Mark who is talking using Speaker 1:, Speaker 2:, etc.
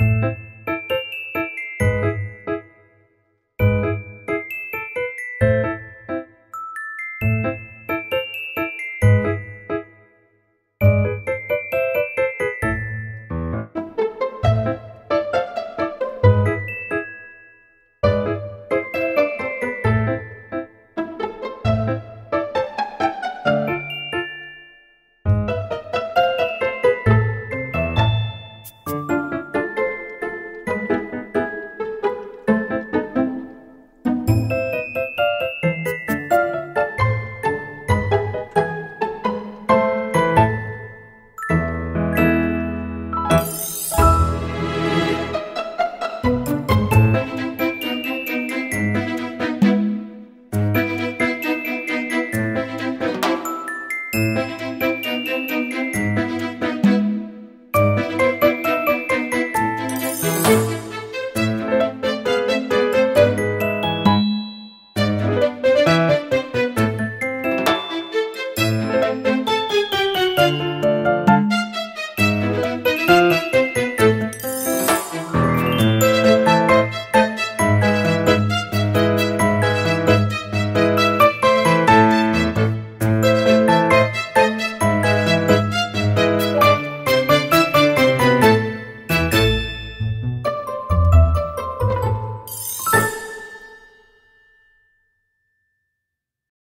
Speaker 1: Música
Speaker 2: Thank you.